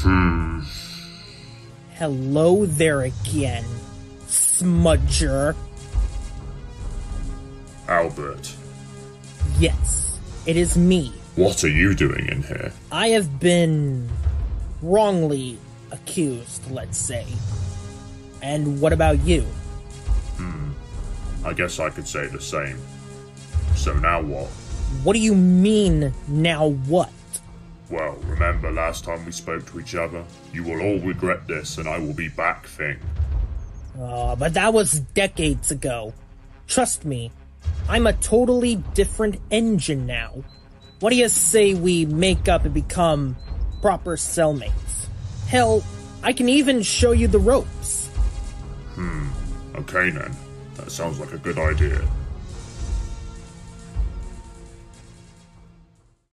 Hmm. Hello there again, smudger. Albert, Yes, it is me. what are you doing in here? I have been wrongly accused, let's say. And what about you? Hmm. I guess I could say the same. So now what? What do you mean, now what? Well, remember last time we spoke to each other? You will all regret this, and I will be back, Thing. Uh, but that was decades ago. Trust me, I'm a totally different engine now. What do you say we make up and become proper cellmates? Hell, I can even show you the ropes. Hmm, okay then. That sounds like a good idea.